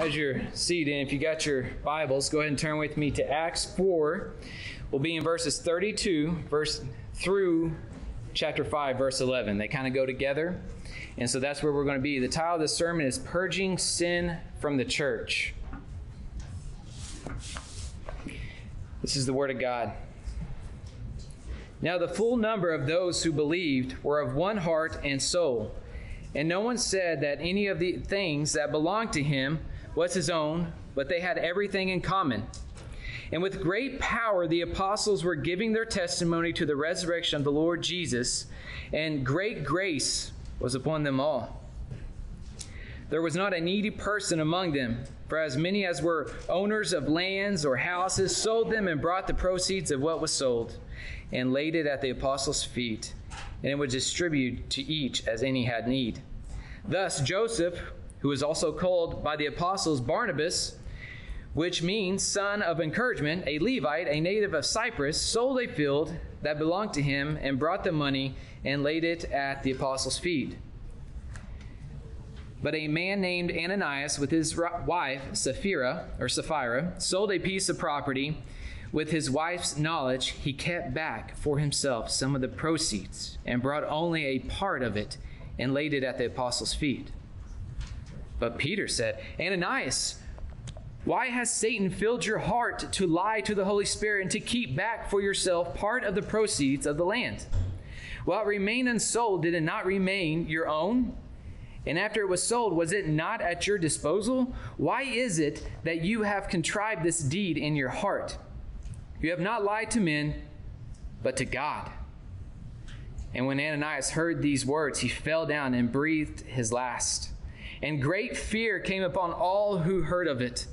As you're seated, if you got your Bibles, go ahead and turn with me to Acts 4. We'll be in verses 32 verse through chapter 5 verse 11. They kind of go together. And so that's where we're going to be. The title of the sermon is Purging Sin from the Church. This is the word of God. Now the full number of those who believed were of one heart and soul. And no one said that any of the things that belonged to him was his own, but they had everything in common. And with great power, the apostles were giving their testimony to the resurrection of the Lord Jesus, and great grace was upon them all. There was not a needy person among them, for as many as were owners of lands or houses sold them and brought the proceeds of what was sold, and laid it at the apostles' feet, and it was distributed to each as any had need. Thus Joseph, who was also called by the apostles Barnabas, which means son of encouragement, a Levite, a native of Cyprus, sold a field that belonged to him and brought the money and laid it at the apostles' feet. But a man named Ananias with his wife Sapphira or Sapphira sold a piece of property. With his wife's knowledge, he kept back for himself some of the proceeds and brought only a part of it and laid it at the apostles' feet. But Peter said, Ananias, why has Satan filled your heart to lie to the Holy Spirit and to keep back for yourself part of the proceeds of the land? While it remained unsold, did it not remain your own? And after it was sold, was it not at your disposal? Why is it that you have contrived this deed in your heart? You have not lied to men, but to God. And when Ananias heard these words, he fell down and breathed his last. And great fear came upon all who heard of it.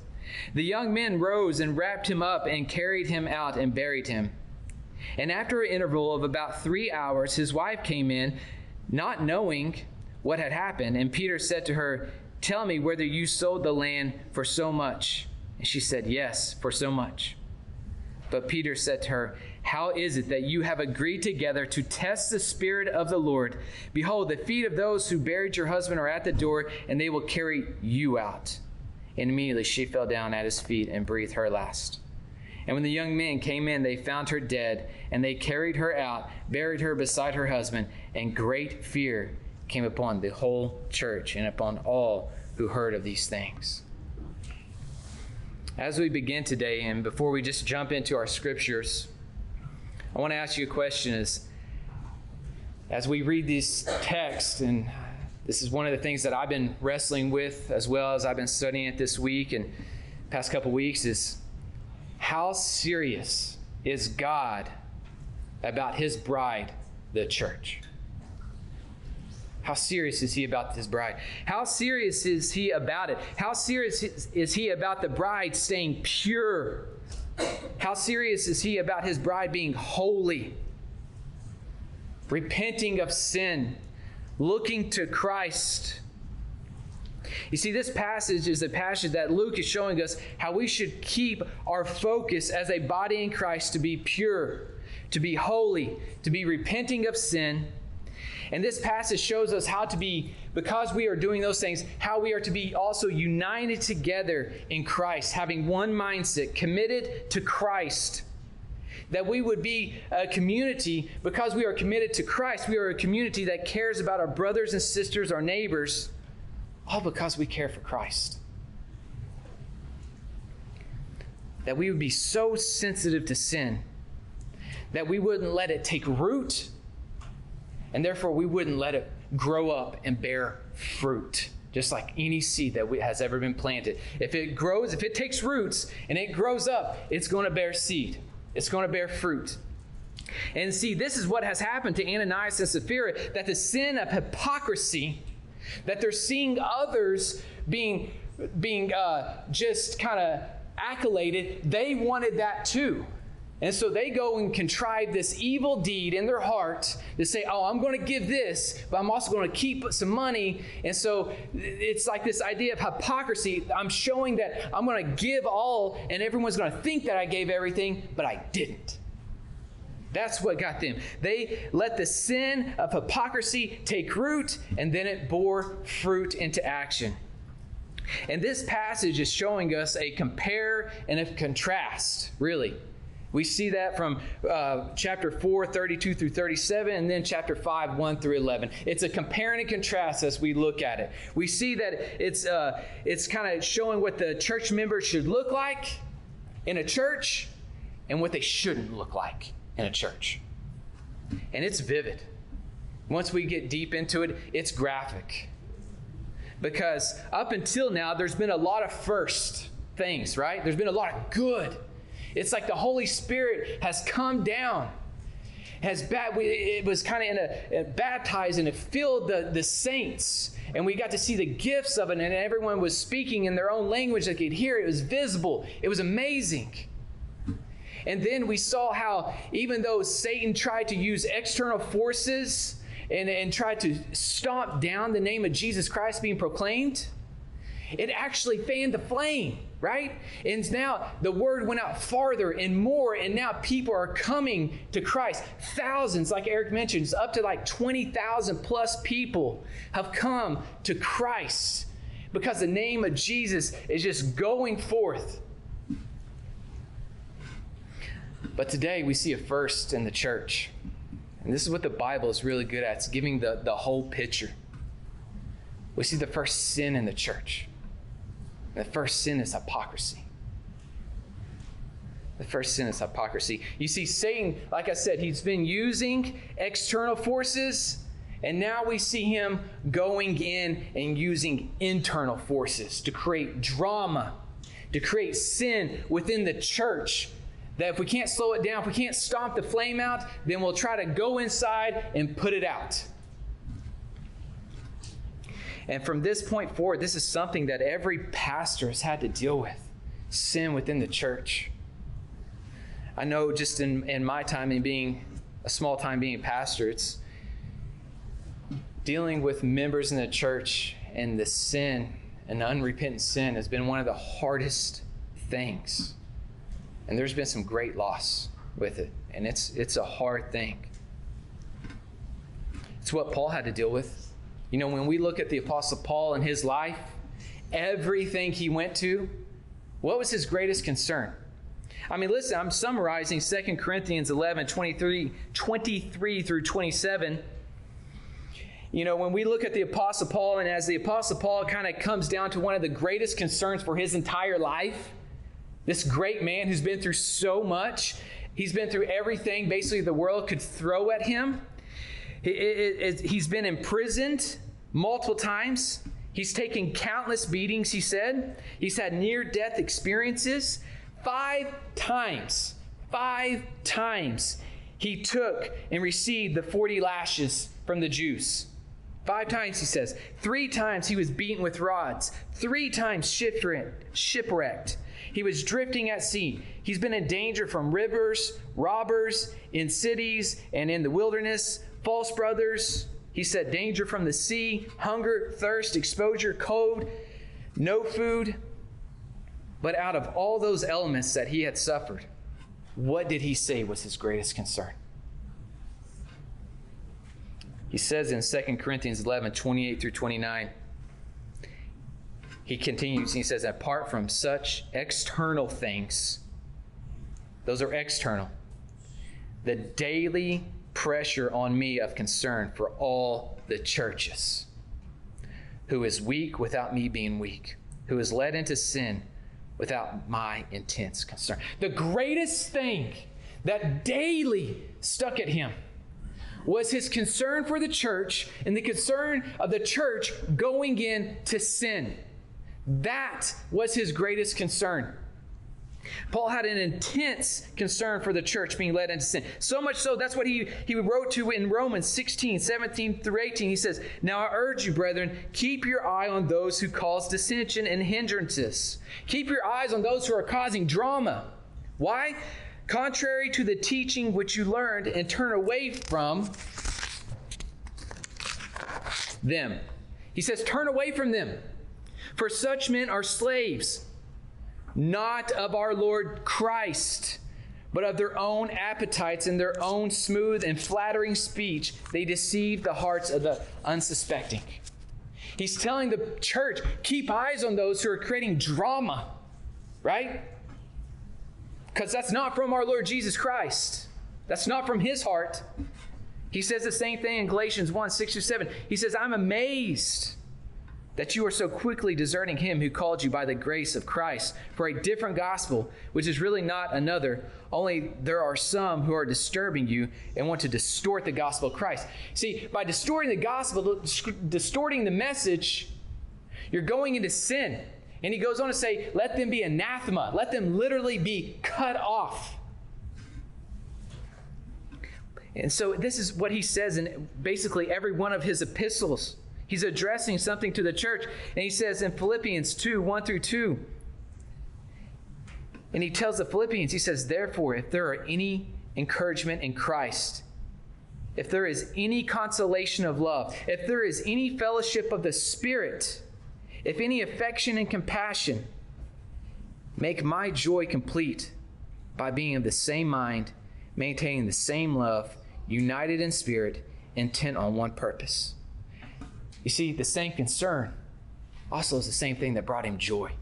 The young men rose and wrapped him up and carried him out and buried him. And after an interval of about three hours, his wife came in, not knowing what had happened. And Peter said to her, Tell me whether you sold the land for so much. And she said, Yes, for so much. But Peter said to her, How is it that you have agreed together to test the Spirit of the Lord? Behold, the feet of those who buried your husband are at the door, and they will carry you out. And immediately she fell down at his feet and breathed her last. And when the young men came in, they found her dead, and they carried her out, buried her beside her husband, and great fear came upon the whole church and upon all who heard of these things. As we begin today, and before we just jump into our scriptures, I want to ask you a question is as we read these texts, and this is one of the things that I've been wrestling with as well as I've been studying it this week and past couple weeks, is how serious is God about his bride, the church? How serious is he about his bride? How serious is he about it? How serious is he about the bride staying pure? How serious is he about his bride being holy, repenting of sin, looking to Christ? You see, this passage is a passage that Luke is showing us how we should keep our focus as a body in Christ to be pure, to be holy, to be repenting of sin and this passage shows us how to be, because we are doing those things, how we are to be also united together in Christ, having one mindset, committed to Christ. That we would be a community, because we are committed to Christ, we are a community that cares about our brothers and sisters, our neighbors, all because we care for Christ. That we would be so sensitive to sin that we wouldn't let it take root and therefore, we wouldn't let it grow up and bear fruit, just like any seed that has ever been planted. If it grows, if it takes roots and it grows up, it's going to bear seed, it's going to bear fruit. And see, this is what has happened to Ananias and Sapphira that the sin of hypocrisy, that they're seeing others being, being uh, just kind of accoladed, they wanted that too. And so they go and contrive this evil deed in their heart to say, Oh, I'm going to give this, but I'm also going to keep some money. And so it's like this idea of hypocrisy. I'm showing that I'm going to give all, and everyone's going to think that I gave everything, but I didn't. That's what got them. They let the sin of hypocrisy take root, and then it bore fruit into action. And this passage is showing us a compare and a contrast, really. We see that from uh, chapter 4, 32 through 37, and then chapter 5, 1 through 11. It's a compare and contrast as we look at it. We see that it's, uh, it's kind of showing what the church members should look like in a church and what they shouldn't look like in a church. And it's vivid. Once we get deep into it, it's graphic. Because up until now, there's been a lot of first things, right? There's been a lot of good it's like the Holy Spirit has come down, has bat, it was kind of in a, baptized and it filled the, the saints. And we got to see the gifts of it, and everyone was speaking in their own language. They could hear it. It was visible. It was amazing. And then we saw how, even though Satan tried to use external forces and, and tried to stomp down the name of Jesus Christ being proclaimed, it actually fanned the flame, right? And now the word went out farther and more, and now people are coming to Christ. Thousands, like Eric mentioned, up to like 20,000 plus people have come to Christ because the name of Jesus is just going forth. But today we see a first in the church. And this is what the Bible is really good at it's giving the, the whole picture. We see the first sin in the church. The first sin is hypocrisy. The first sin is hypocrisy. You see, Satan, like I said, he's been using external forces, and now we see him going in and using internal forces to create drama, to create sin within the church. That if we can't slow it down, if we can't stomp the flame out, then we'll try to go inside and put it out. And from this point forward, this is something that every pastor has had to deal with sin within the church. I know just in, in my time in being a small time being a pastor, it's dealing with members in the church and the sin and unrepentant sin has been one of the hardest things. And there's been some great loss with it. And it's it's a hard thing. It's what Paul had to deal with. You know, when we look at the Apostle Paul and his life, everything he went to, what was his greatest concern? I mean, listen, I'm summarizing 2 Corinthians 11, 23, 23 through 27. You know, when we look at the Apostle Paul, and as the Apostle Paul kind of comes down to one of the greatest concerns for his entire life, this great man who's been through so much, he's been through everything basically the world could throw at him. He's been imprisoned multiple times. He's taken countless beatings, he said. He's had near death experiences. Five times, five times, he took and received the 40 lashes from the Jews. Five times, he says. Three times he was beaten with rods. Three times shipwrecked. shipwrecked. He was drifting at sea. He's been in danger from rivers, robbers, in cities, and in the wilderness false brothers. He said, danger from the sea, hunger, thirst, exposure, cold, no food. But out of all those elements that he had suffered, what did he say was his greatest concern? He says in 2 Corinthians 11 28 through 29, he continues, he says, apart from such external things, those are external, the daily pressure on me of concern for all the churches. Who is weak without me being weak, who is led into sin without my intense concern. The greatest thing that daily stuck at him was his concern for the church and the concern of the church going into sin. That was his greatest concern. Paul had an intense concern for the church being led into sin. So much so, that's what he, he wrote to in Romans 16, 17 through 18. He says, Now I urge you, brethren, keep your eye on those who cause dissension and hindrances. Keep your eyes on those who are causing drama. Why? Contrary to the teaching which you learned, and turn away from them. He says, Turn away from them. For such men are slaves not of our Lord Christ, but of their own appetites and their own smooth and flattering speech, they deceive the hearts of the unsuspecting. He's telling the church, keep eyes on those who are creating drama, right? Because that's not from our Lord Jesus Christ. That's not from his heart. He says the same thing in Galatians 1 6 to 7. He says, I'm amazed that you are so quickly deserting him who called you by the grace of Christ for a different gospel, which is really not another, only there are some who are disturbing you and want to distort the gospel of Christ. See, by distorting the gospel, distorting the message, you're going into sin. And he goes on to say, let them be anathema, let them literally be cut off. And so, this is what he says in basically every one of his epistles. He's addressing something to the church. And he says in Philippians 2 1 through 2, and he tells the Philippians, he says, Therefore, if there are any encouragement in Christ, if there is any consolation of love, if there is any fellowship of the Spirit, if any affection and compassion, make my joy complete by being of the same mind, maintaining the same love, united in spirit, intent on one purpose. You see, the same concern also is the same thing that brought him joy.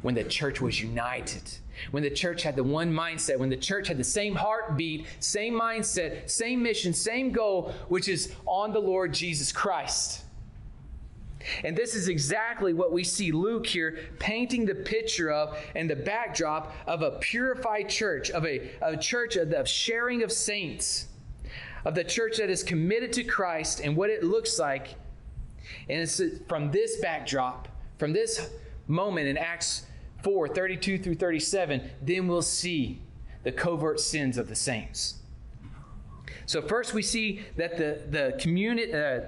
When the church was united, when the church had the one mindset, when the church had the same heartbeat, same mindset, same mission, same goal, which is on the Lord Jesus Christ. And this is exactly what we see Luke here painting the picture of and the backdrop of a purified church, of a, a church of, of sharing of saints, of the church that is committed to Christ and what it looks like and it's from this backdrop, from this moment in Acts 4 32 through 37, then we'll see the covert sins of the saints. So, first we see that the, the, communi- uh,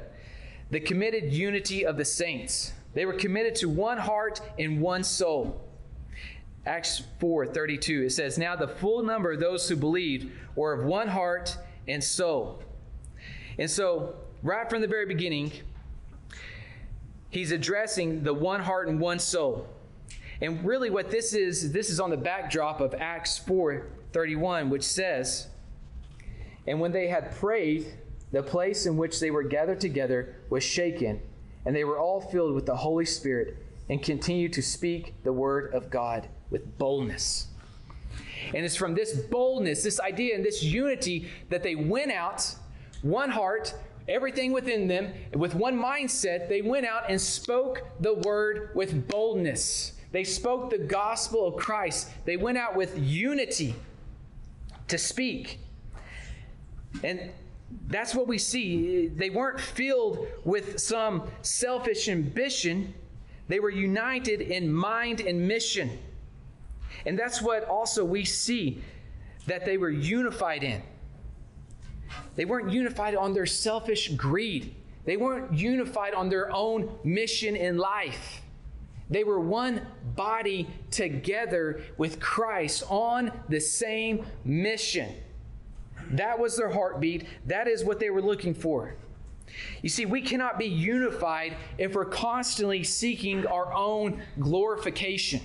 the committed unity of the saints. They were committed to one heart and one soul. Acts 4 32, it says, Now the full number of those who believed were of one heart and soul. And so, right from the very beginning, he's addressing the one heart and one soul. And really what this is, this is on the backdrop of Acts 4:31, which says, And when they had prayed, the place in which they were gathered together was shaken, and they were all filled with the Holy Spirit and continued to speak the word of God with boldness. And it's from this boldness, this idea, and this unity that they went out, one heart, everything within them, with one mindset, they went out and spoke the word with boldness. They spoke the gospel of Christ. They went out with unity to speak. And that's what we see. They weren't filled with some selfish ambition, they were united in mind and mission. And that's what also we see that they were unified in. They weren't unified on their selfish greed. They weren't unified on their own mission in life. They were one body together with Christ on the same mission. That was their heartbeat. That is what they were looking for. You see, we cannot be unified if we're constantly seeking our own glorification.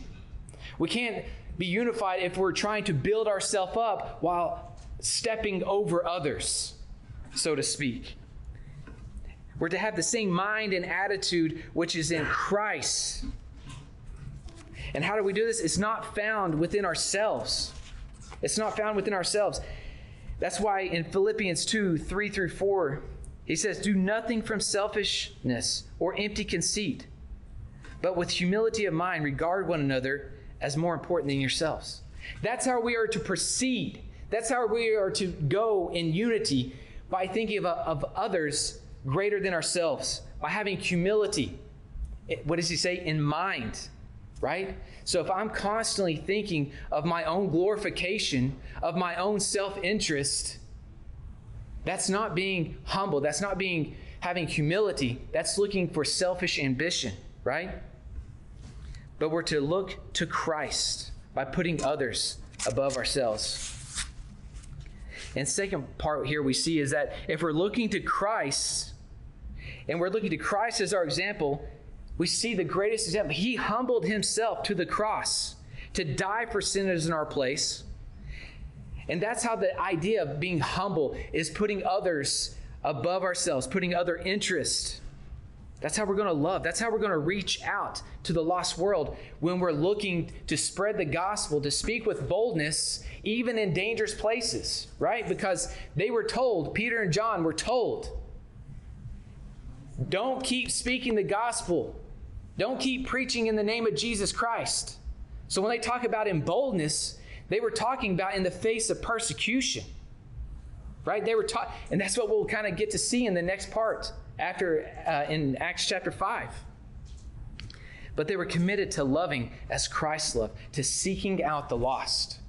We can't be unified if we're trying to build ourselves up while stepping over others so to speak. We're to have the same mind and attitude which is in Christ. And how do we do this? It's not found within ourselves. It's not found within ourselves. That's why in Philippians 2 3 through 4, he says, Do nothing from selfishness or empty conceit, but with humility of mind, regard one another as more important than yourselves. That's how we are to proceed. That's how we are to go in unity by thinking of, of others greater than ourselves, by having humility. What does he say? In mind, right? So if I'm constantly thinking of my own glorification, of my own self interest, that's not being humble. That's not being having humility. That's looking for selfish ambition, right? But we're to look to Christ by putting others above ourselves. And second part here we see is that if we're looking to Christ and we're looking to Christ as our example, we see the greatest example. He humbled himself to the cross to die for sinners in our place. And that's how the idea of being humble is putting others above ourselves, putting other interests. That's how we're going to love. That's how we're going to reach out to the lost world when we're looking to spread the gospel, to speak with boldness, even in dangerous places, right? Because they were told, Peter and John were told, don't keep speaking the gospel, don't keep preaching in the name of Jesus Christ. So when they talk about in boldness, they were talking about in the face of persecution, right? They were taught, and that's what we'll kind of get to see in the next part after uh, in Acts chapter 5. But they were committed to loving as Christ loved, to seeking out the lost.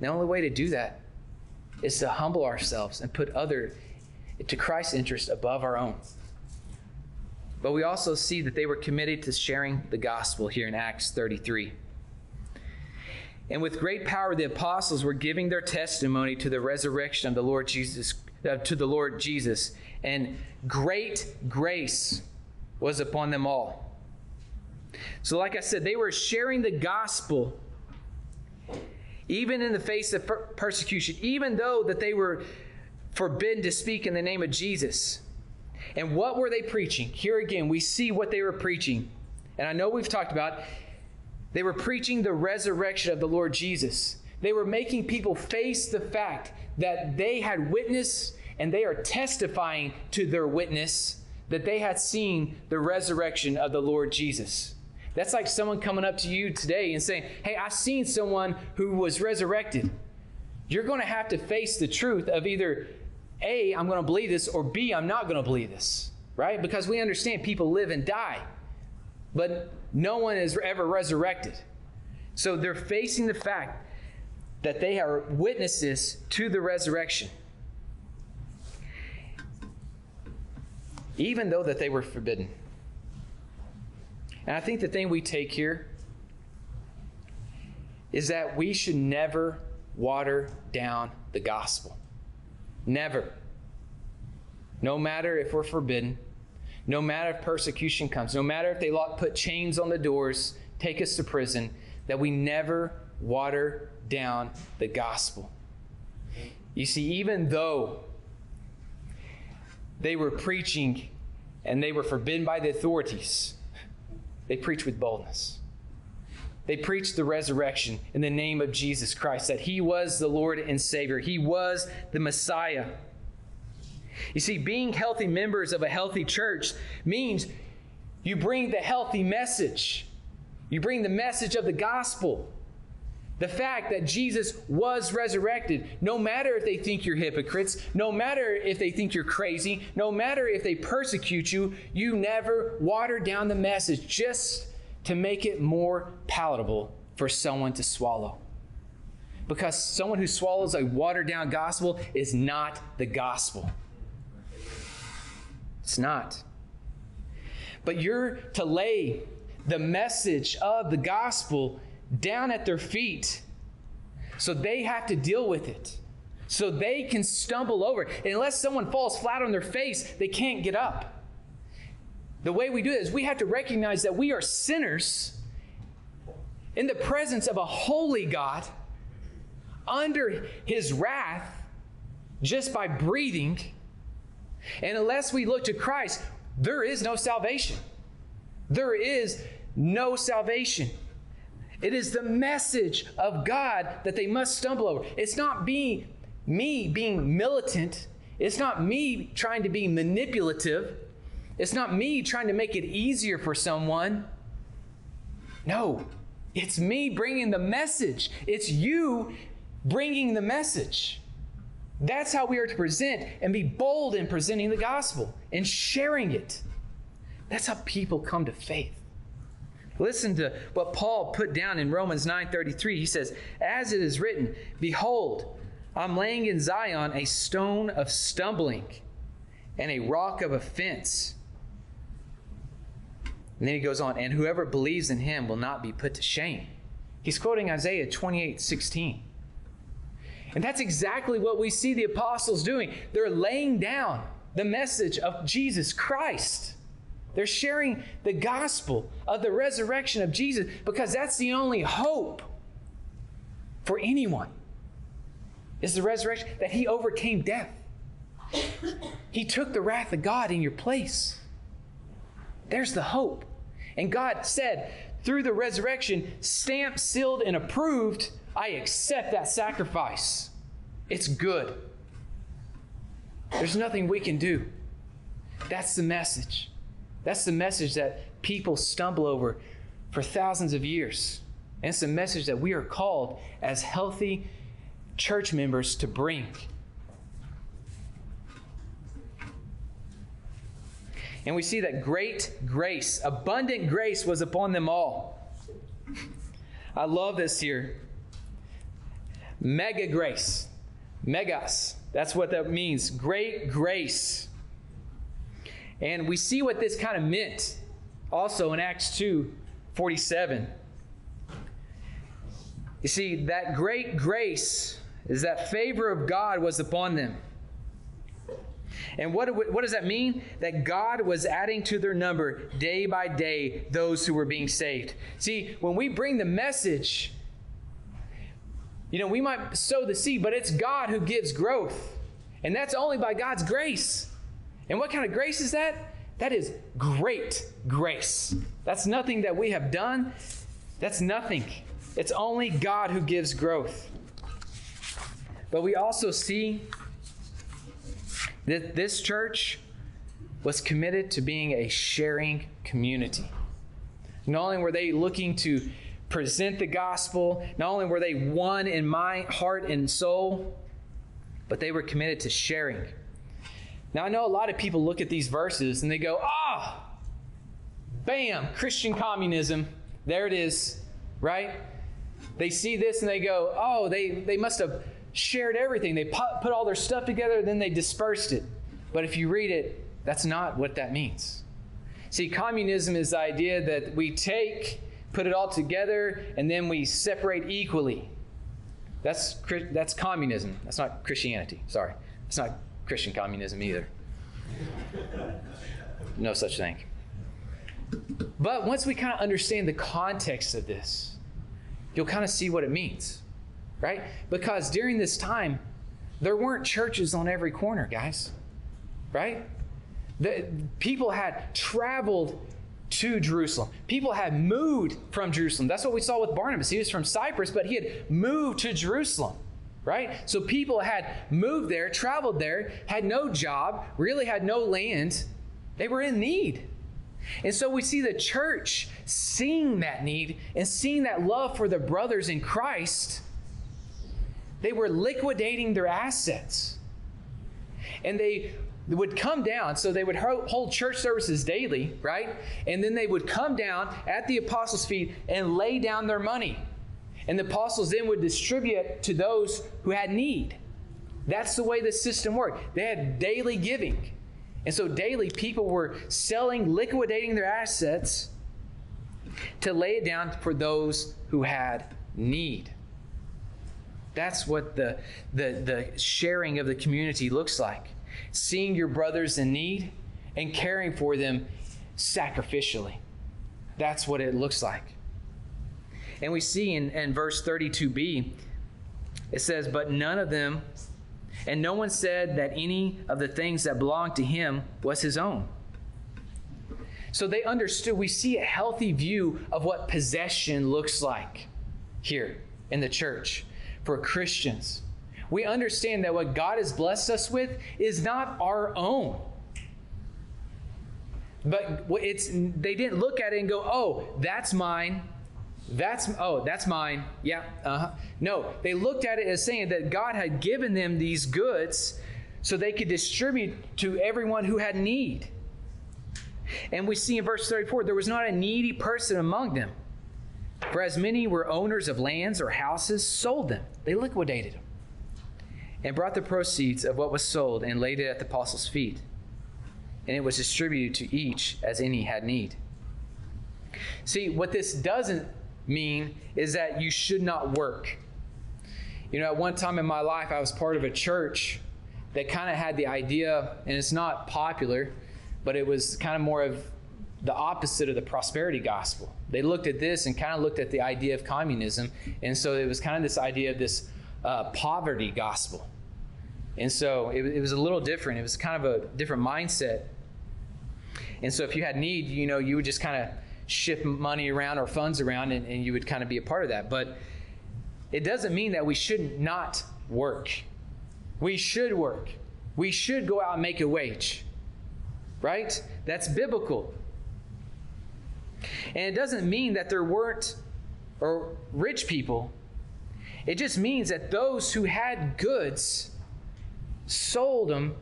The only way to do that is to humble ourselves and put other to Christ's interest above our own. But we also see that they were committed to sharing the gospel here in Acts 33. And with great power, the apostles were giving their testimony to the resurrection of the Lord Jesus, uh, to the Lord Jesus, and great grace was upon them all. So, like I said, they were sharing the gospel even in the face of per- persecution, even though that they were forbidden to speak in the name of Jesus. And what were they preaching? Here again, we see what they were preaching. And I know we've talked about they were preaching the resurrection of the Lord Jesus. They were making people face the fact that they had witnessed and they are testifying to their witness that they had seen the resurrection of the Lord Jesus. That's like someone coming up to you today and saying, Hey, I've seen someone who was resurrected. You're going to have to face the truth of either A, I'm going to believe this, or B, I'm not going to believe this, right? Because we understand people live and die, but no one is ever resurrected. So they're facing the fact that they are witnesses to the resurrection. Even though that they were forbidden. And I think the thing we take here is that we should never water down the gospel. Never. No matter if we're forbidden, no matter if persecution comes, no matter if they lock, put chains on the doors, take us to prison, that we never water down the gospel. You see, even though they were preaching and they were forbidden by the authorities, they preached with boldness. They preached the resurrection in the name of Jesus Christ, that He was the Lord and Savior, He was the Messiah. You see, being healthy members of a healthy church means you bring the healthy message, you bring the message of the gospel. The fact that Jesus was resurrected, no matter if they think you're hypocrites, no matter if they think you're crazy, no matter if they persecute you, you never water down the message just to make it more palatable for someone to swallow. Because someone who swallows a watered down gospel is not the gospel. It's not. But you're to lay the message of the gospel down at their feet. So they have to deal with it. So they can stumble over. And unless someone falls flat on their face, they can't get up. The way we do this, we have to recognize that we are sinners in the presence of a holy God under his wrath just by breathing. And unless we look to Christ, there is no salvation. There is no salvation. It is the message of God that they must stumble over. It's not being me being militant. It's not me trying to be manipulative. It's not me trying to make it easier for someone. No, it's me bringing the message. It's you bringing the message. That's how we are to present and be bold in presenting the gospel and sharing it. That's how people come to faith. Listen to what Paul put down in Romans 9:33. He says, "As it is written, behold, I'm laying in Zion a stone of stumbling and a rock of offense." And then he goes on, "And whoever believes in him will not be put to shame." He's quoting Isaiah 28:16. And that's exactly what we see the apostles doing. They're laying down the message of Jesus Christ. They're sharing the gospel of the resurrection of Jesus because that's the only hope for anyone is the resurrection that he overcame death. He took the wrath of God in your place. There's the hope. And God said, through the resurrection, stamped, sealed, and approved, I accept that sacrifice. It's good. There's nothing we can do. That's the message. That's the message that people stumble over for thousands of years. And it's the message that we are called as healthy church members to bring. And we see that great grace, abundant grace was upon them all. I love this here. Mega grace. Megas. That's what that means. Great grace. And we see what this kind of meant also in Acts 2 47. You see, that great grace is that favor of God was upon them. And what, what does that mean? That God was adding to their number day by day those who were being saved. See, when we bring the message, you know, we might sow the seed, but it's God who gives growth. And that's only by God's grace. And what kind of grace is that? That is great grace. That's nothing that we have done. That's nothing. It's only God who gives growth. But we also see that this church was committed to being a sharing community. Not only were they looking to present the gospel, not only were they one in mind, heart, and soul, but they were committed to sharing. Now, I know a lot of people look at these verses and they go, ah, oh, bam, Christian communism. There it is, right? They see this and they go, oh, they, they must have shared everything. They put all their stuff together, then they dispersed it. But if you read it, that's not what that means. See, communism is the idea that we take, put it all together, and then we separate equally. That's, that's communism. That's not Christianity. Sorry. It's not Christian communism either. No such thing. But once we kind of understand the context of this, you'll kind of see what it means right? Because during this time, there weren't churches on every corner, guys, right? The, people had traveled to Jerusalem. People had moved from Jerusalem. That's what we saw with Barnabas. He was from Cyprus, but he had moved to Jerusalem, right? So people had moved there, traveled there, had no job, really had no land. They were in need. And so we see the church seeing that need and seeing that love for the brothers in Christ they were liquidating their assets. And they would come down, so they would hold church services daily, right? And then they would come down at the apostles' feet and lay down their money. And the apostles then would distribute to those who had need. That's the way the system worked. They had daily giving. And so daily people were selling, liquidating their assets to lay it down for those who had need. That's what the, the, the sharing of the community looks like. Seeing your brothers in need and caring for them sacrificially. That's what it looks like. And we see in, in verse 32b, it says, But none of them, and no one said that any of the things that belonged to him was his own. So they understood, we see a healthy view of what possession looks like here in the church for Christians. We understand that what God has blessed us with is not our own. But it's they didn't look at it and go, "Oh, that's mine." That's oh, that's mine. Yeah, uh-huh. No, they looked at it as saying that God had given them these goods so they could distribute to everyone who had need. And we see in verse 34 there was not a needy person among them. For as many were owners of lands or houses, sold them. They liquidated them and brought the proceeds of what was sold and laid it at the apostles' feet. And it was distributed to each as any had need. See, what this doesn't mean is that you should not work. You know, at one time in my life, I was part of a church that kind of had the idea, and it's not popular, but it was kind of more of the opposite of the prosperity gospel. They looked at this and kind of looked at the idea of communism. And so it was kind of this idea of this uh, poverty gospel. And so it, it was a little different. It was kind of a different mindset. And so if you had need, you know, you would just kind of shift money around or funds around and, and you would kind of be a part of that. But it doesn't mean that we should not work. We should work. We should go out and make a wage. Right? That's biblical. And it doesn't mean that there weren't or rich people. It just means that those who had goods sold them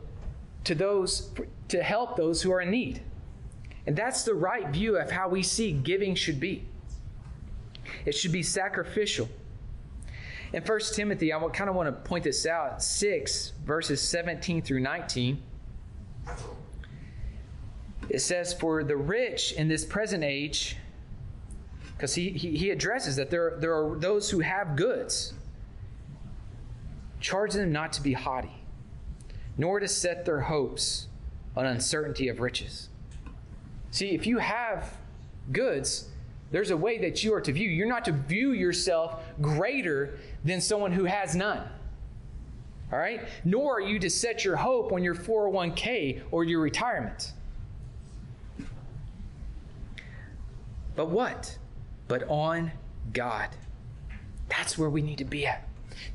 to those to help those who are in need. And that's the right view of how we see giving should be. It should be sacrificial. In 1 Timothy, I kind of want to point this out 6, verses 17 through 19. It says, For the rich in this present age, because he, he, he, addresses that there, there are those who have goods, charge them not to be haughty, nor to set their hopes on uncertainty of riches. See, if you have goods, there's a way that you are to view. You're not to view yourself greater than someone who has none. All right? Nor are you to set your hope on your 401k or your retirement. But what? But on God. That's where we need to be at.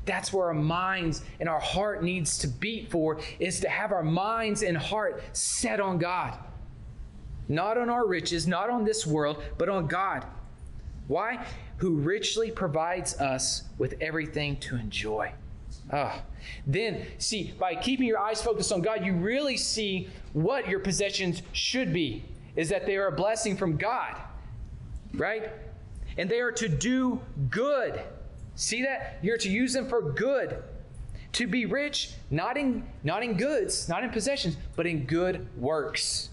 That's where our minds and our heart needs to beat for is to have our minds and heart set on God. Not on our riches, not on this world, but on God. Why? Who richly provides us with everything to enjoy. Ah, then, see, by keeping your eyes focused on God, you really see what your possessions should be is that they are a blessing from God, right? And they are to do good. See that? You're to use them for good. To be rich, not in, not in goods, not in possessions, but in good works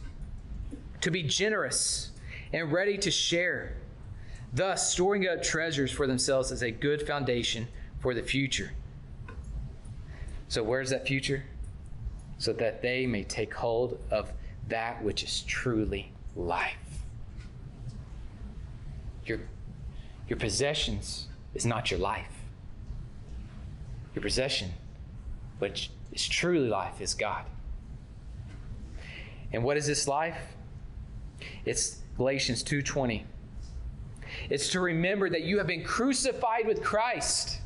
to be generous and ready to share, thus storing up treasures for themselves as a good foundation for the future. So, where's that future? So that they may take hold of that which is truly life. Your, your possessions is not your life. Your possession, which is truly life, is God. And what is this life? It's Galatians 2:20. It's to remember that you have been crucified with Christ.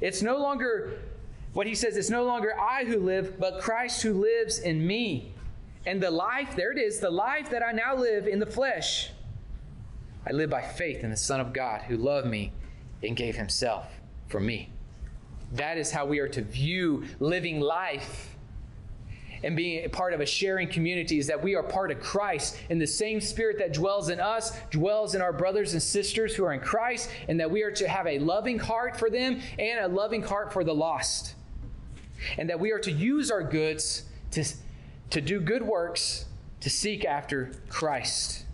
It's no longer what he says, it's no longer I who live, but Christ who lives in me. And the life, there it is, the life that I now live in the flesh, I live by faith in the Son of God who loved me and gave himself for me. That is how we are to view living life and being part of a sharing community is that we are part of Christ, and the same spirit that dwells in us dwells in our brothers and sisters who are in Christ, and that we are to have a loving heart for them and a loving heart for the lost. And that we are to use our goods to, to do good works to seek after Christ.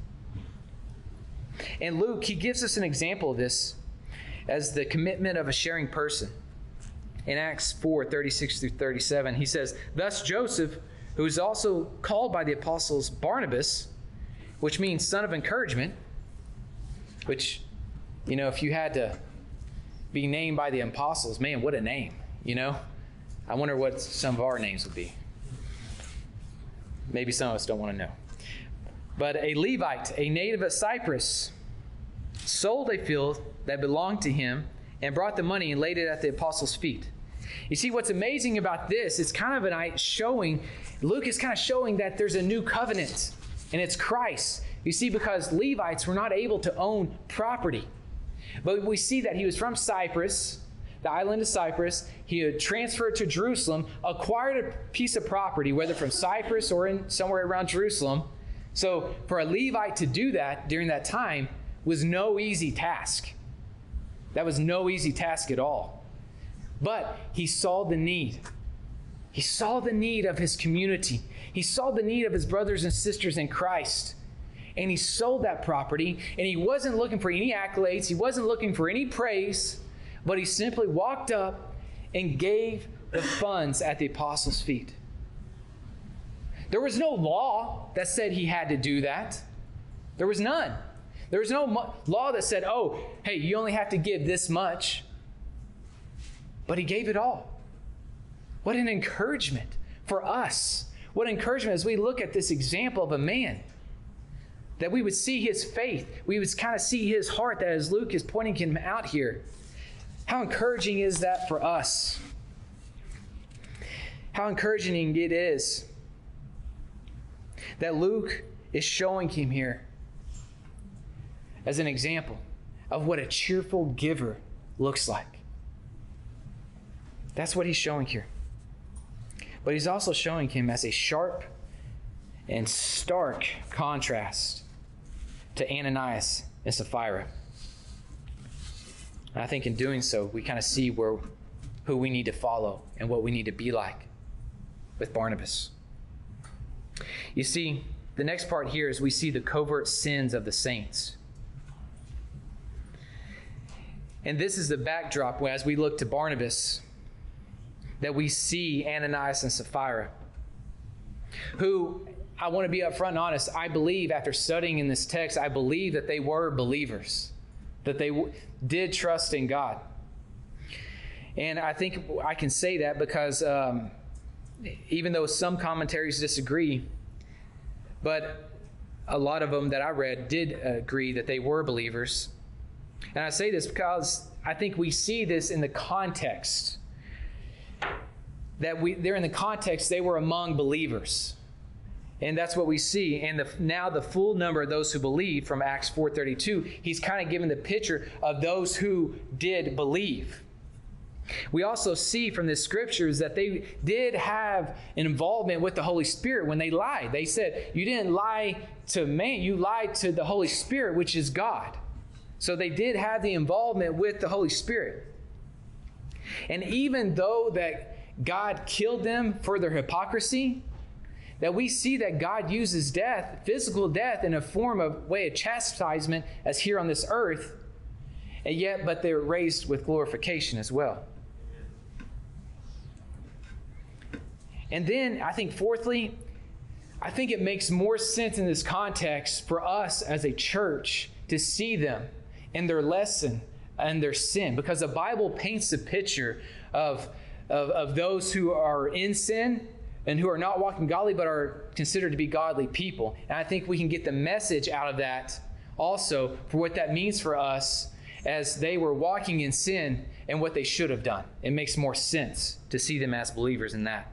And Luke, he gives us an example of this as the commitment of a sharing person in Acts 4 36 through 37, he says, Thus Joseph, who is also called by the apostles Barnabas, which means son of encouragement, which, you know, if you had to be named by the apostles, man, what a name, you know? I wonder what some of our names would be. Maybe some of us don't want to know. But a Levite, a native of Cyprus, sold a field that belonged to him and brought the money and laid it at the apostles' feet. You see, what's amazing about this, it's kind of an showing, Luke is kind of showing that there's a new covenant, and it's Christ. You see, because Levites were not able to own property. But we see that he was from Cyprus, the island of Cyprus. He had transferred to Jerusalem, acquired a piece of property, whether from Cyprus or in somewhere around Jerusalem. So, for a Levite to do that during that time was no easy task. That was no easy task at all. But he saw the need. He saw the need of his community. He saw the need of his brothers and sisters in Christ. And he sold that property, and he wasn't looking for any accolades, he wasn't looking for any praise, but he simply walked up and gave the funds at the apostles' feet. There was no law that said he had to do that. There was none. There was no mo- law that said, oh, hey, you only have to give this much. But he gave it all. What an encouragement for us. What encouragement as we look at this example of a man that we would see his faith. We would kind of see his heart that as Luke is pointing him out here. How encouraging is that for us? How encouraging it is that Luke is showing him here as an example of what a cheerful giver looks like. That's what he's showing here. But he's also showing him as a sharp and stark contrast to Ananias and Sapphira. And I think in doing so, we kind of see where who we need to follow and what we need to be like with Barnabas. You see, the next part here is we see the covert sins of the saints. And this is the backdrop as we look to Barnabas that we see Ananias and Sapphira, who I want to be upfront and honest. I believe, after studying in this text, I believe that they were believers, that they w- did trust in God. And I think I can say that because um, even though some commentaries disagree, but a lot of them that I read did agree that they were believers. And I say this because I think we see this in the context that we they're in the context they were among believers. And that's what we see. And the, now the full number of those who believe from Acts 4:32, he's kind of given the picture of those who did believe. We also see from the scriptures that they did have an involvement with the Holy Spirit when they lied. They said, You didn't lie to man, you lied to the Holy Spirit, which is God. So they did have the involvement with the Holy Spirit. And even though that God killed them for their hypocrisy, that we see that God uses death, physical death, in a form of way of chastisement as here on this earth, and yet, but they're raised with glorification as well. And then I think, fourthly, I think it makes more sense in this context for us as a church to see them and their lesson and their sin because the Bible paints a picture of, of, of those who are in sin and who are not walking godly but are considered to be godly people. And I think we can get the message out of that also for what that means for us as they were walking in sin and what they should have done. It makes more sense to see them as believers in that.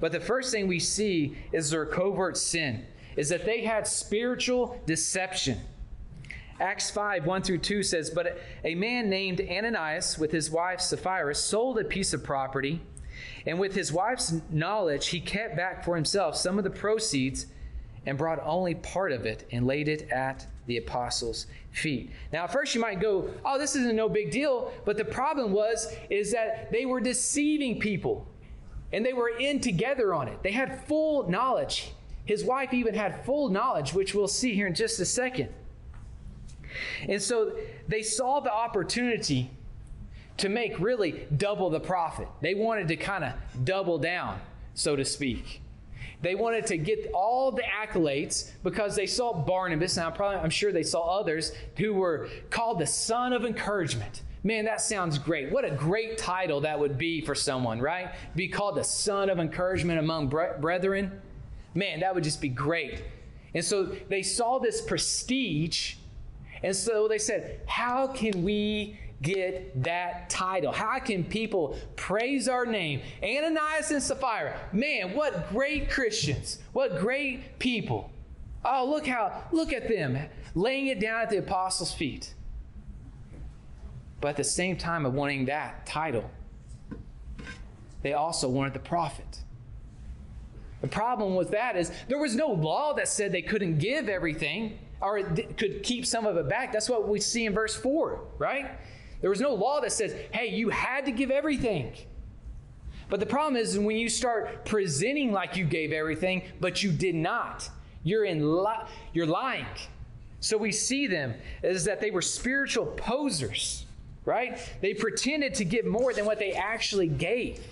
But the first thing we see is their covert sin, is that they had spiritual deception. Acts 5, 1 through 2 says, But a man named Ananias with his wife Sapphira sold a piece of property, and with his wife's knowledge, he kept back for himself some of the proceeds and brought only part of it and laid it at the apostles' feet. Now, at first you might go, "Oh, this isn't no big deal," but the problem was is that they were deceiving people and they were in together on it. They had full knowledge. His wife even had full knowledge, which we'll see here in just a second. And so they saw the opportunity to make really double the profit. They wanted to kind of double down, so to speak. They wanted to get all the accolades because they saw Barnabas, and I'm, probably, I'm sure they saw others who were called the son of encouragement. Man, that sounds great. What a great title that would be for someone, right? Be called the son of encouragement among brethren. Man, that would just be great. And so they saw this prestige, and so they said, How can we get that title? How can people praise our name? Ananias and Sapphira, man, what great Christians, what great people. Oh, look how, look at them laying it down at the apostles' feet. But at the same time of wanting that title, they also wanted the profit. The problem with that is there was no law that said they couldn't give everything or could keep some of it back. That's what we see in verse 4, right? There was no law that says, hey, you had to give everything. But the problem is when you start presenting like you gave everything, but you did not, you're in li- you're lying. So we see them as that they were spiritual posers right? They pretended to give more than what they actually gave.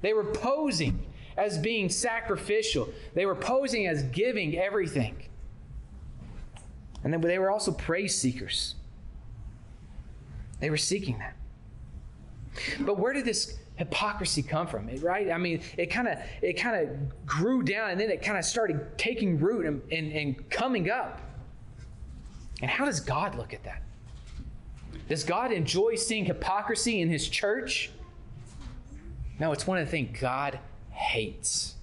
They were posing as being sacrificial, they were posing as giving everything. And then they were also praise seekers. They were seeking that. But where did this hypocrisy come from? Right? I mean, it kind of it kind of grew down and then it kind of started taking root and, and, and coming up. And how does God look at that? Does God enjoy seeing hypocrisy in his church? No, it's one of the things God hates.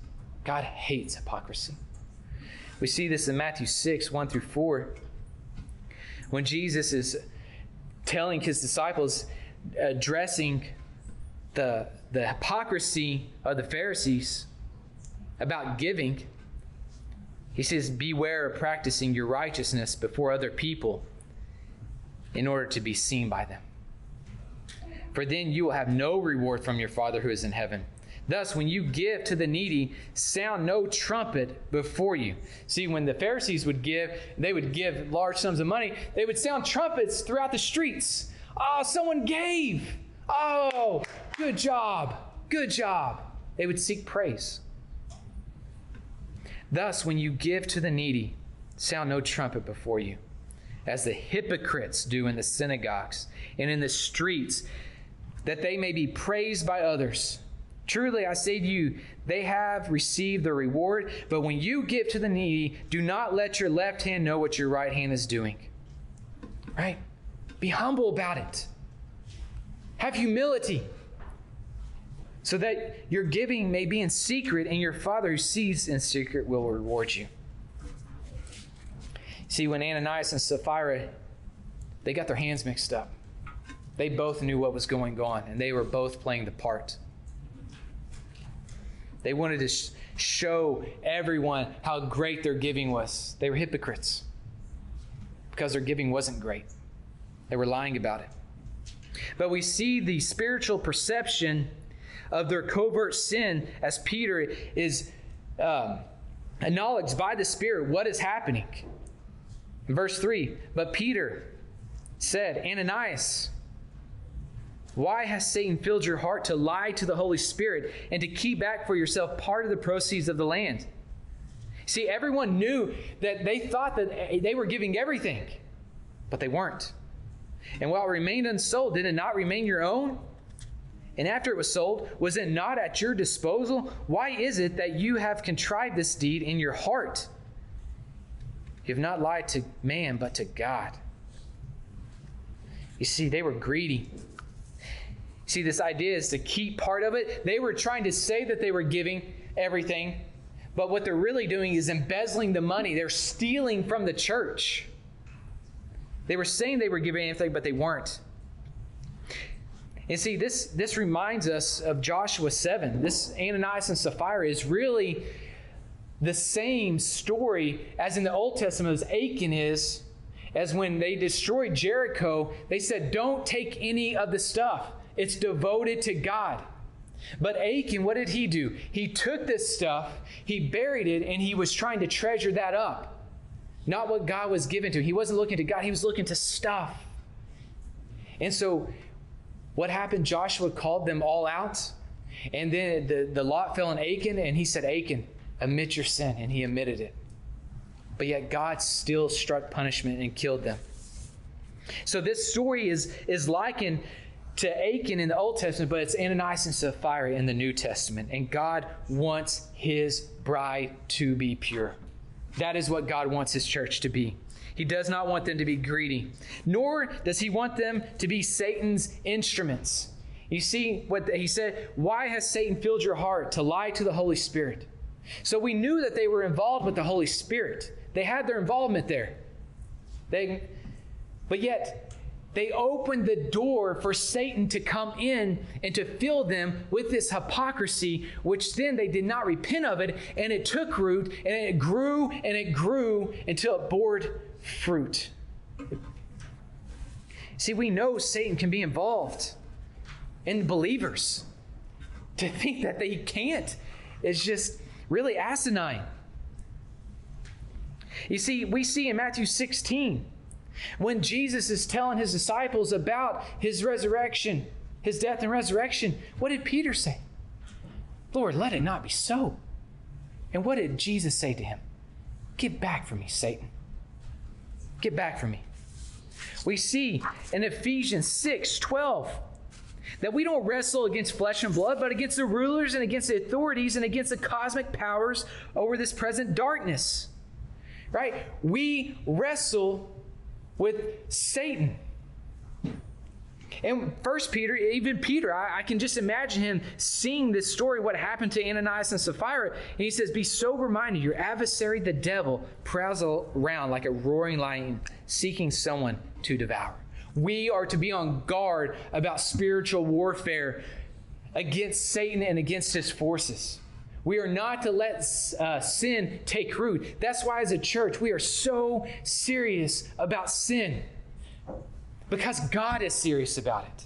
God hates hypocrisy. We see this in Matthew 6, 1 through 4, when Jesus is telling his disciples, addressing the, the hypocrisy of the Pharisees about giving. He says, Beware of practicing your righteousness before other people in order to be seen by them. For then you will have no reward from your Father who is in heaven. Thus, when you give to the needy, sound no trumpet before you. See, when the Pharisees would give, they would give large sums of money, they would sound trumpets throughout the streets. Oh, someone gave. Oh, good job. Good job. They would seek praise. Thus, when you give to the needy, sound no trumpet before you, as the hypocrites do in the synagogues and in the streets, that they may be praised by others. Truly, I say to you, they have received their reward. But when you give to the needy, do not let your left hand know what your right hand is doing. Right? Be humble about it. Have humility so that your giving may be in secret, and your Father who sees in secret will reward you. See, when Ananias and Sapphira, they got their hands mixed up. They both knew what was going on, and they were both playing the part. They wanted to sh- show everyone how great their giving was. They were hypocrites because their giving wasn't great. They were lying about it. But we see the spiritual perception of their covert sin as Peter is um, acknowledged by the Spirit what is happening. In verse 3 But Peter said, Ananias, why has Satan filled your heart to lie to the Holy Spirit and to keep back for yourself part of the proceeds of the land? See, everyone knew that they thought that eh, they were giving everything, but they weren't. And while it remained unsold, did it not remain your own? And after it was sold, was it not at your disposal? Why is it that you have contrived this deed in your heart? You have not lied to man, but to God. You see, they were greedy. See, this idea is to keep part of it. They were trying to say that they were giving everything, but what they're really doing is embezzling the money. They're stealing from the church. They were saying they were giving everything, but they weren't. And see, this, this reminds us of Joshua 7. This Ananias and Sapphira is really the same story as in the Old Testament as Achan is, as when they destroyed Jericho, they said, Don't take any of the stuff. It's devoted to God. But Achan, what did he do? He took this stuff, he buried it, and he was trying to treasure that up. Not what God was given to. He wasn't looking to God, he was looking to stuff. And so, what happened? Joshua called them all out, and then the, the lot fell on Achan, and he said, Achan, admit your sin, and he admitted it. But yet, God still struck punishment and killed them. So, this story is, is likened to Achan in the Old Testament, but it's Ananias and Sapphira in the New Testament. And God wants his bride to be pure. That is what God wants his church to be. He does not want them to be greedy, nor does he want them to be Satan's instruments. You see what he said, why has Satan filled your heart to lie to the Holy Spirit? So we knew that they were involved with the Holy Spirit. They had their involvement there. They but yet they opened the door for Satan to come in and to fill them with this hypocrisy, which then they did not repent of it, and it took root, and it grew and it grew until it bore fruit. See, we know Satan can be involved in believers. To think that they can't is just really asinine. You see, we see in Matthew 16 when Jesus is telling his disciples about his resurrection, his death and resurrection, what did Peter say? Lord, let it not be so. And what did Jesus say to him? Get back from me, Satan. Get back from me. We see in Ephesians 6 12 that we don't wrestle against flesh and blood, but against the rulers and against the authorities and against the cosmic powers over this present darkness. Right? We wrestle with Satan. And First Peter, even Peter, I, I, can just imagine him seeing this story, what happened to Ananias and Sapphira. And he says, Be sober minded. Your adversary, the devil, prowls around like a roaring lion, seeking someone to devour. We are to be on guard about spiritual warfare against Satan and against his forces. We are not to let uh, sin take root. That's why, as a church, we are so serious about sin because God is serious about it.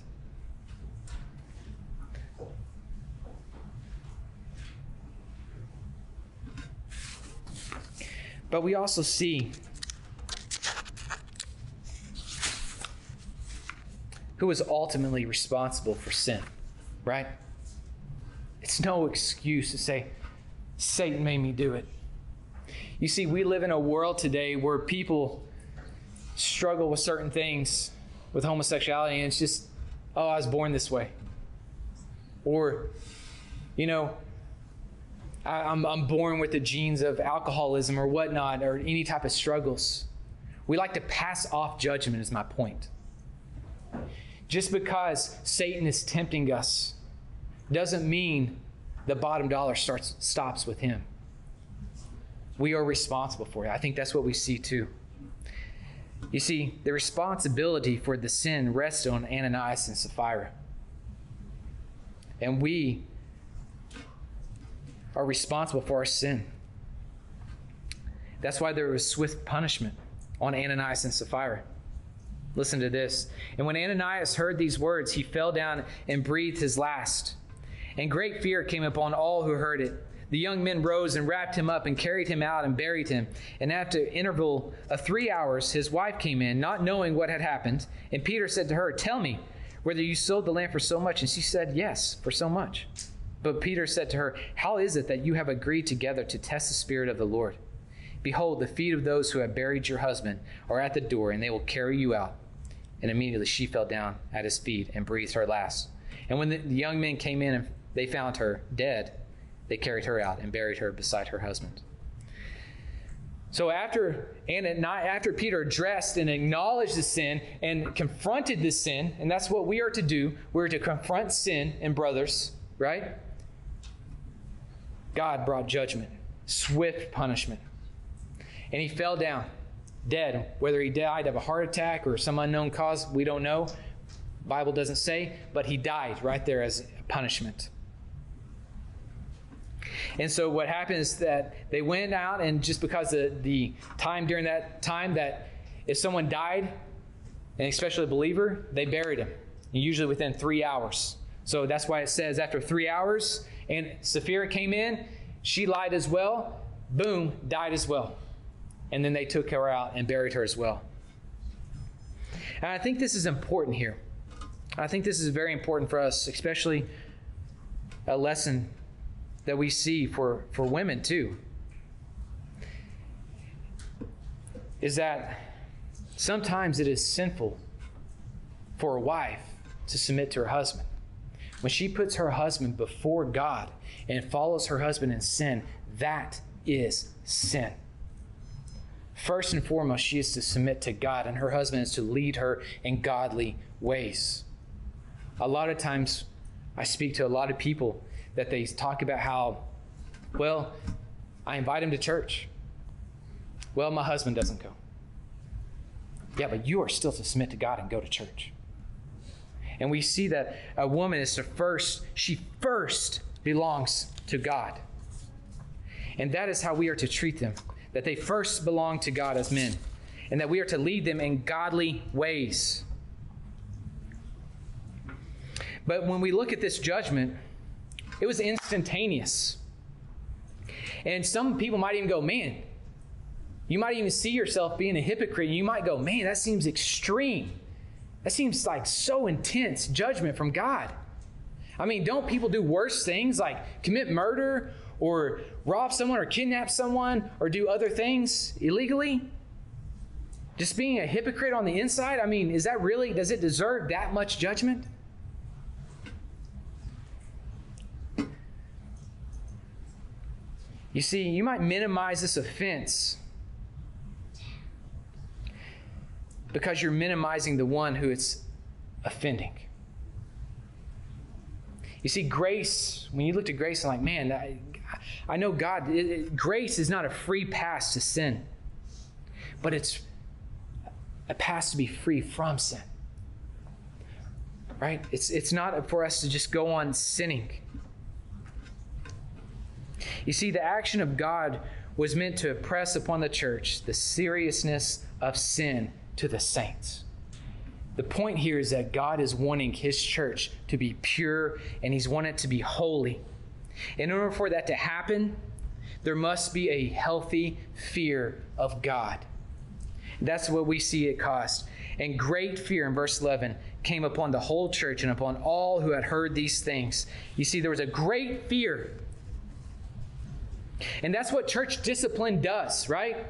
But we also see who is ultimately responsible for sin, right? It's no excuse to say, Satan made me do it. You see, we live in a world today where people struggle with certain things with homosexuality, and it's just, oh, I was born this way. Or, you know, I, I'm, I'm born with the genes of alcoholism or whatnot, or any type of struggles. We like to pass off judgment, is my point. Just because Satan is tempting us doesn't mean the bottom dollar starts, stops with him. We are responsible for it. I think that's what we see too. You see, the responsibility for the sin rests on Ananias and Sapphira. And we are responsible for our sin. That's why there was swift punishment on Ananias and Sapphira. Listen to this. And when Ananias heard these words, he fell down and breathed his last. And great fear came upon all who heard it. The young men rose and wrapped him up and carried him out and buried him. And after an interval of three hours, his wife came in, not knowing what had happened. And Peter said to her, Tell me whether you sold the land for so much. And she said, Yes, for so much. But Peter said to her, How is it that you have agreed together to test the Spirit of the Lord? Behold, the feet of those who have buried your husband are at the door, and they will carry you out. And immediately she fell down at his feet and breathed her last. And when the young men came in and they found her dead, they carried her out and buried her beside her husband. So after and after Peter addressed and acknowledged the sin and confronted the sin, and that's what we are to do, we're to confront sin and brothers, right? God brought judgment, swift punishment. And he fell down, dead. Whether he died of a heart attack or some unknown cause, we don't know. Bible doesn't say, but he died right there as punishment. And so what happens is that they went out, and just because of the time during that time that if someone died, and especially a believer, they buried him, usually within three hours. So that's why it says after three hours, and Sapphira came in, she lied as well, boom, died as well. And then they took her out and buried her as well. And I think this is important here. I think this is very important for us, especially a lesson that we see for, for women too is that sometimes it is sinful for a wife to submit to her husband. When she puts her husband before God and follows her husband in sin, that is sin. First and foremost, she is to submit to God, and her husband is to lead her in godly ways. A lot of times, I speak to a lot of people that they talk about how, well, I invite him to church. Well, my husband doesn't go. Yeah, but you are still to submit to God and go to church. And we see that a woman is to first, she first belongs to God. And that is how we are to treat them, that they first belong to God as men, and that we are to lead them in godly ways. But when we look at this judgment, it was instantaneous. And some people might even go, man, you might even see yourself being a hypocrite. You might go, man, that seems extreme. That seems like so intense judgment from God. I mean, don't people do worse things like commit murder or rob someone or kidnap someone or do other things illegally? Just being a hypocrite on the inside? I mean, is that really, does it deserve that much judgment? You see, you might minimize this offense. because you're minimizing the one who it's offending. You see, grace, when you look at grace, I'm like, man, I, I know God, it, it, grace is not a free pass to sin, but it's a pass to be free from sin. Right? It's, it's not for us to just go on sinning. You see, the action of God was meant to impress upon the church the seriousness of sin to the saints. The point here is that God is wanting his church to be pure and he's wanting it to be holy. In order for that to happen, there must be a healthy fear of God. That's what we see it cost. And great fear in verse 11 came upon the whole church and upon all who had heard these things. You see, there was a great fear. And that's what church discipline does, right?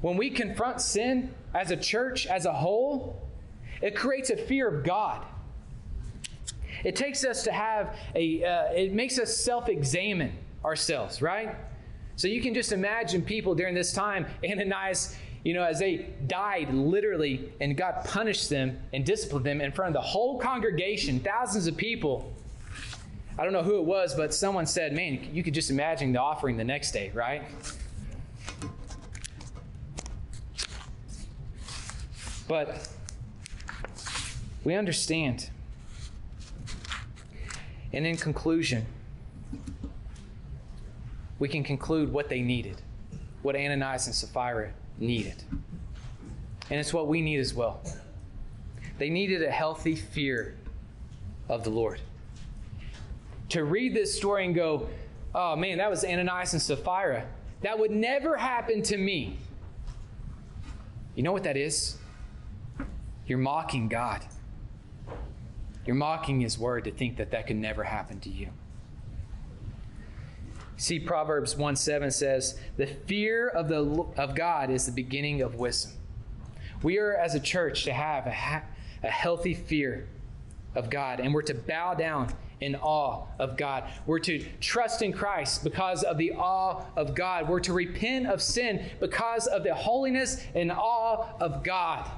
When we confront sin as a church, as a whole, it creates a fear of God. It takes us to have a, uh, it makes us self examine ourselves, right? So you can just imagine people during this time, Ananias, you know, as they died literally and God punished them and disciplined them in front of the whole congregation, thousands of people. I don't know who it was, but someone said, man, you could just imagine the offering the next day, right? But we understand. And in conclusion, we can conclude what they needed, what Ananias and Sapphira needed. And it's what we need as well. They needed a healthy fear of the Lord. To read this story and go, oh man, that was Ananias and Sapphira. That would never happen to me. You know what that is? You're mocking God. You're mocking his word to think that that could never happen to you. See, Proverbs 1 7 says, The fear of, the, of God is the beginning of wisdom. We are, as a church, to have a, ha- a healthy fear of God, and we're to bow down in awe of God. We're to trust in Christ because of the awe of God. We're to repent of sin because of the holiness and awe of God.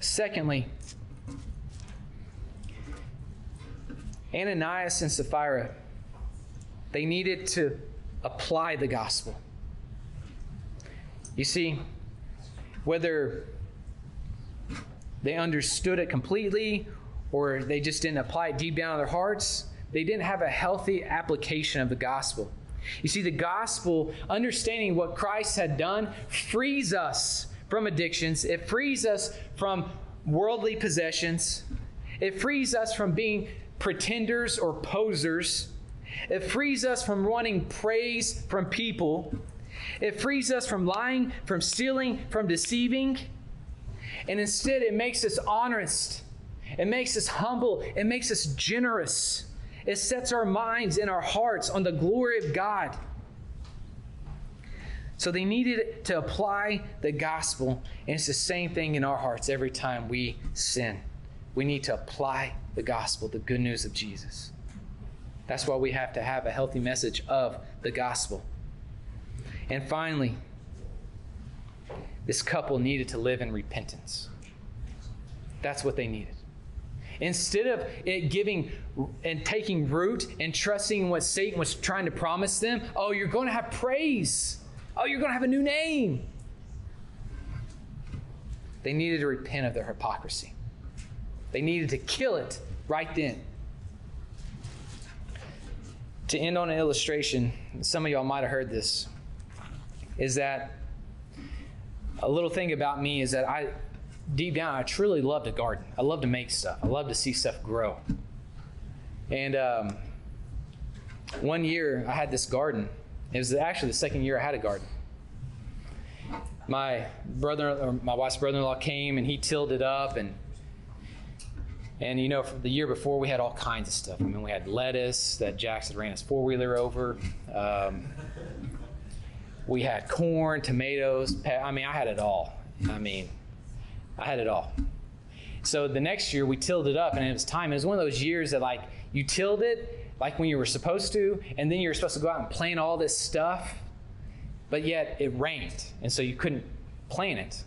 Secondly, Ananias and Sapphira, they needed to apply the gospel. You see, whether they understood it completely or they just didn't apply it deep down in their hearts, they didn't have a healthy application of the gospel. You see, the gospel, understanding what Christ had done, frees us from addictions, it frees us from worldly possessions, it frees us from being pretenders or posers, it frees us from wanting praise from people, it frees us from lying, from stealing, from deceiving, and instead it makes us honest, it makes us humble, it makes us generous. It sets our minds and our hearts on the glory of God. So they needed to apply the gospel, and it's the same thing in our hearts every time we sin. We need to apply the gospel, the good news of Jesus. That's why we have to have a healthy message of the gospel. And finally, this couple needed to live in repentance. That's what they needed. Instead of it giving and taking root and trusting what Satan was trying to promise them, oh, you're going to have praise. Oh, you're going to have a new name. They needed to repent of their hypocrisy. They needed to kill it right then. To end on an illustration, some of y'all might have heard this, is that a little thing about me is that I, deep down, I truly love to garden. I love to make stuff. I love to see stuff grow. And um, one year, I had this garden it was actually the second year I had a garden. My brother, or my wife's brother-in-law came and he tilled it up and and you know, the year before we had all kinds of stuff. I mean, we had lettuce that Jackson ran his four wheeler over. Um, we had corn, tomatoes. I mean, I had it all. I mean, I had it all. So the next year we tilled it up, and it was time. It was one of those years that like you tilled it, like when you were supposed to, and then you were supposed to go out and plant all this stuff, but yet it rained, and so you couldn't plant it.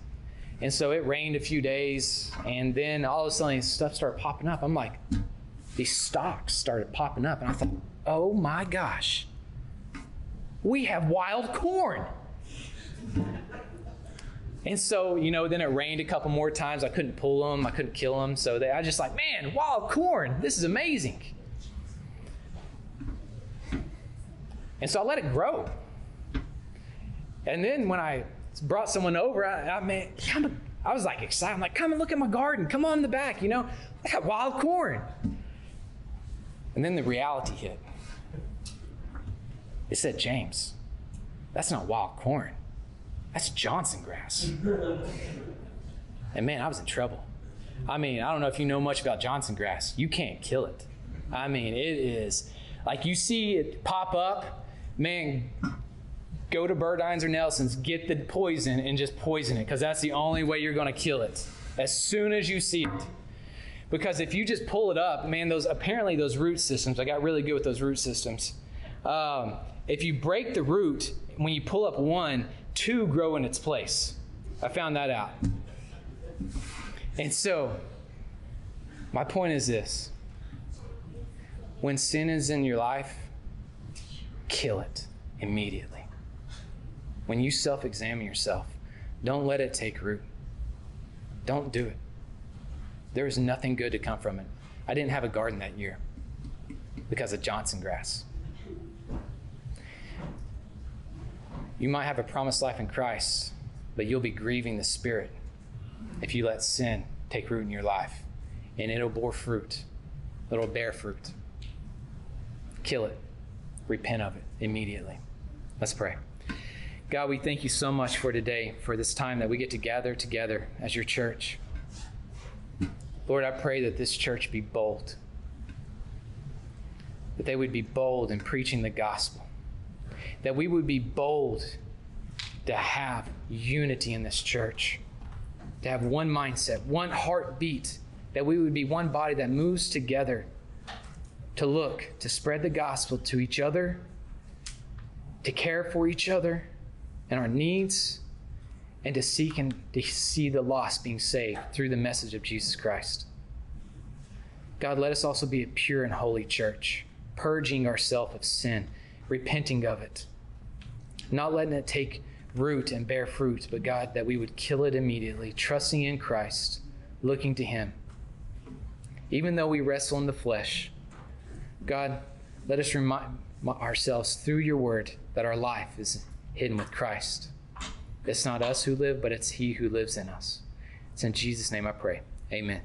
And so it rained a few days, and then all of a sudden stuff started popping up. I'm like, these stalks started popping up, and I thought, oh my gosh, we have wild corn. And so, you know, then it rained a couple more times. I couldn't pull them, I couldn't kill them. So they, I just like, man, wild corn, this is amazing. And so I let it grow. And then when I brought someone over, I, I mean, come, I was like excited. I'm like, come and look at my garden. Come on in the back, you know, I got wild corn. And then the reality hit. It said, James, that's not wild corn. That's Johnson grass. and man, I was in trouble. I mean, I don't know if you know much about Johnson grass. You can't kill it. I mean, it is like you see it pop up, man, go to Burdines or Nelson's, get the poison and just poison it because that's the only way you're going to kill it as soon as you see it. Because if you just pull it up, man, those apparently those root systems, I got really good with those root systems. Um, if you break the root, when you pull up one, two grow in its place. I found that out. And so, my point is this when sin is in your life, kill it immediately. When you self examine yourself, don't let it take root. Don't do it. There is nothing good to come from it. I didn't have a garden that year because of Johnson grass. You might have a promised life in Christ, but you'll be grieving the Spirit if you let sin take root in your life. And it'll bore fruit. It'll bear fruit. Kill it. Repent of it immediately. Let's pray. God, we thank you so much for today, for this time that we get to gather together as your church. Lord, I pray that this church be bold, that they would be bold in preaching the gospel that we would be bold to have unity in this church, to have one mindset, one heartbeat, that we would be one body that moves together to look, to spread the gospel to each other, to care for each other and our needs, and to seek and to see the lost being saved through the message of Jesus Christ. God, let us also be a pure and holy church, purging ourselves of sin, repenting of it not letting it take root and bear fruit, but God, that we would kill it immediately, trusting in Christ, looking to Him. Even though we wrestle in the flesh, God, let us remind ourselves through your word that our life is hidden with Christ. It's not us who live, but it's He who lives in us. It's in Jesus' name I pray. Amen.